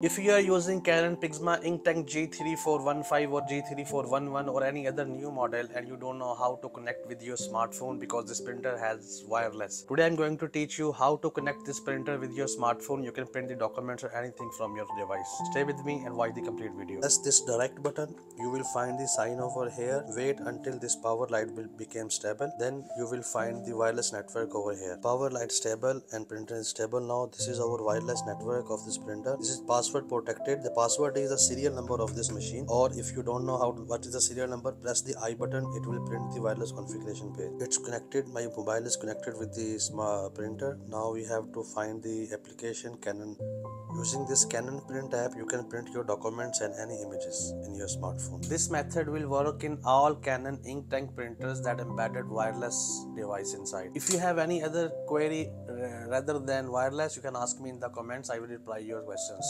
If you are using Canon Pixma Inktank G3415 or G3411 or any other new model and you don't know how to connect with your smartphone because this printer has wireless. Today I'm going to teach you how to connect this printer with your smartphone. You can print the documents or anything from your device. Stay with me and watch the complete video. Press this direct button. You will find the sign over here. Wait until this power light will become stable. Then you will find the wireless network over here. Power light stable and printer is stable now. This is our wireless network of this printer. This is password password protected. The password is the serial number of this machine. Or if you don't know how to, what is the serial number press the i button. It will print the wireless configuration page. It's connected my mobile is connected with the smart printer. Now we have to find the application canon. Using this canon print app you can print your documents and any images in your smartphone. This method will work in all canon ink tank printers that embedded wireless device inside. If you have any other query uh, rather than wireless you can ask me in the comments. I will reply your questions